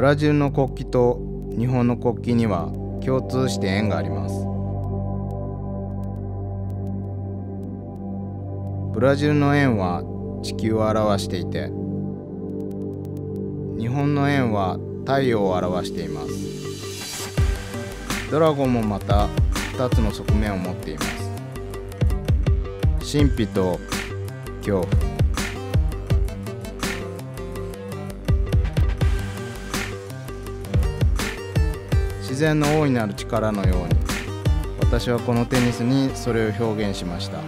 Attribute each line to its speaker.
Speaker 1: ブラジルの国旗と日本の国旗には共通して円があります。ブラジルの円は地球を表していて日本の円は太陽を表しています。ドラゴンもまた2つの側面を持っています。神秘と恐怖。然の大いなる力のように私はこのテニスにそれを表現しました。